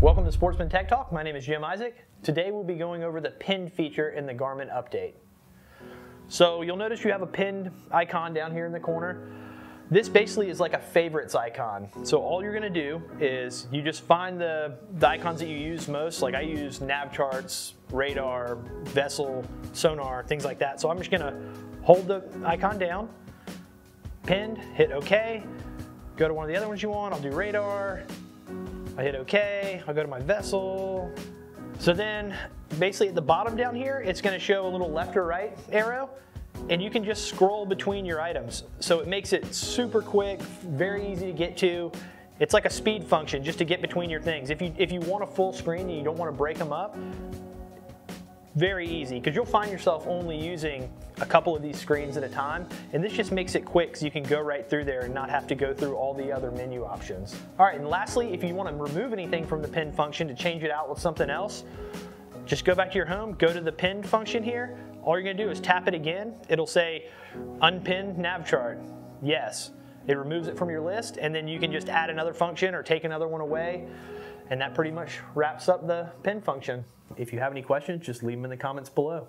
Welcome to Sportsman Tech Talk. My name is Jim Isaac. Today we'll be going over the pinned feature in the Garmin update. So you'll notice you have a pinned icon down here in the corner. This basically is like a favorites icon. So all you're gonna do is you just find the, the icons that you use most. Like I use nav charts, radar, vessel, sonar, things like that. So I'm just gonna hold the icon down, pinned, hit okay, go to one of the other ones you want. I'll do radar, I hit OK, I'll go to my vessel. So then basically at the bottom down here, it's gonna show a little left or right arrow and you can just scroll between your items. So it makes it super quick, very easy to get to. It's like a speed function just to get between your things. If you, if you want a full screen and you don't want to break them up, very easy because you'll find yourself only using a couple of these screens at a time and this just makes it quick so you can go right through there and not have to go through all the other menu options. All right, and lastly, if you want to remove anything from the pin function to change it out with something else, just go back to your home, go to the pin function here. All you're gonna do is tap it again. It'll say unpin nav chart. Yes. It removes it from your list and then you can just add another function or take another one away. And that pretty much wraps up the pin function. If you have any questions, just leave them in the comments below.